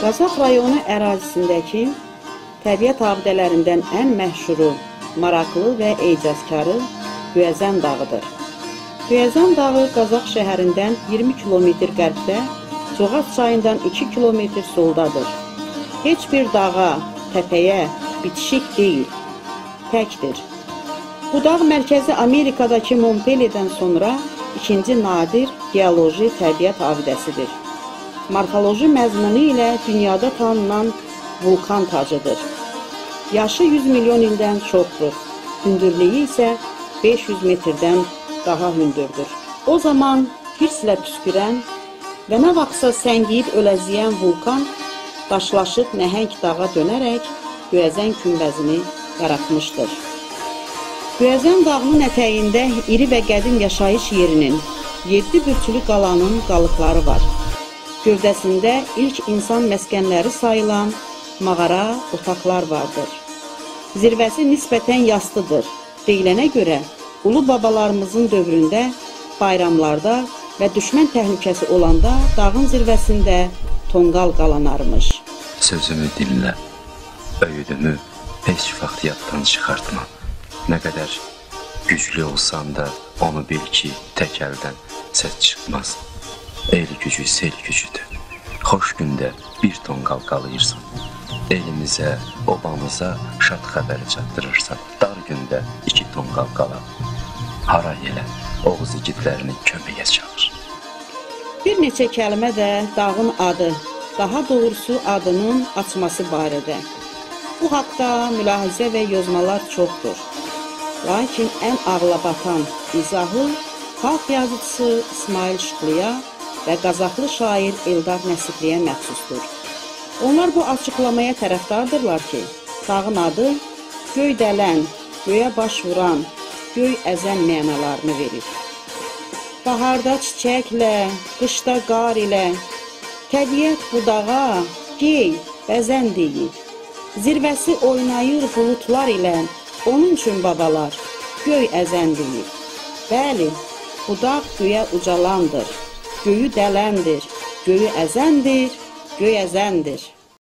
Qazax rayonu ərazisindəki təbiət abidələrindən ən məşhuru, maraqlı və ecazkarı Göyəzən dağıdır. Göyəzən dağı Qazax şəhərindən 20 kilometr qərbdə, Coğaz çayından 2 kilometr soldadır. Heç bir dağa, təpəyə bitişik deyil, təkdir. Bu dağ mərkəzi Amerikadakı Montpellierdən sonra ikinci nadir geoloji təbiət abidəsidir morfoloji məzmunu ilə dünyada tanınan vulkan tacıdır. Yaşı 100 milyon ildən çoxdur. Hündürlüyü isə 500 metrdən daha hündürdür. O zaman hirslə püskürən və nə vaxtsa səngiyib öləziyən vulkan daşlaşıb nəhəng dağa dönərək Göyəzən günbəzini yaratmışdır. Göyəzən dağının ətəyində iri və qədim yaşayış yerinin 7 bürçülü qalanın qalıqları var. Gövdəsində ilk insan məskənləri sayılan mağara, otaqlar vardır. Zirvəsi nisbətən yastıdır. Deyilənə görə ulu babalarımızın dövründə bayramlarda və düşmən təhlükəsi olanda dağın zirvəsində tonqal qalanarmış. Sözümü dinlə, öyüdümü heç vaxt yaddan çıxartma. Nə qədər güclü olsan da onu bil ki, tək əldən səs çıxmaz. El gücü sel gücüdür. Xoş gündə bir ton qalqalayırsan. Elimizə, obamıza şad xəbəri çatdırırsan. Dar gündə iki ton qalqala. Hara yelə, Oğuz igidlərini köməyə çağır. Bir neçə kəlmə də dağın adı, daha doğrusu adının açması barədə. Bu haqda mülahizə və yozmalar çoxdur. Lakin ən ağlabatan izahı xalq yazıçısı İsmail Şıxlıya və Qazaxlı şair Eldar Nəsibliyə məxsusdur. Onlar bu açıqlamaya tərəfdardırlar ki, dağın adı göy dələn, göyə baş vuran, göy əzən mənalarını verir. Baharda çiçəklə, qışda qar ilə, təbiət bu dağa gey, bəzən deyir. Zirvəsi oynayır bulutlar ilə, onun üçün babalar göy əzən deyir. Bəli, bu dağ göyə ucalandır. Göyü dələndir, göyü əzəndir, göy əzəndir.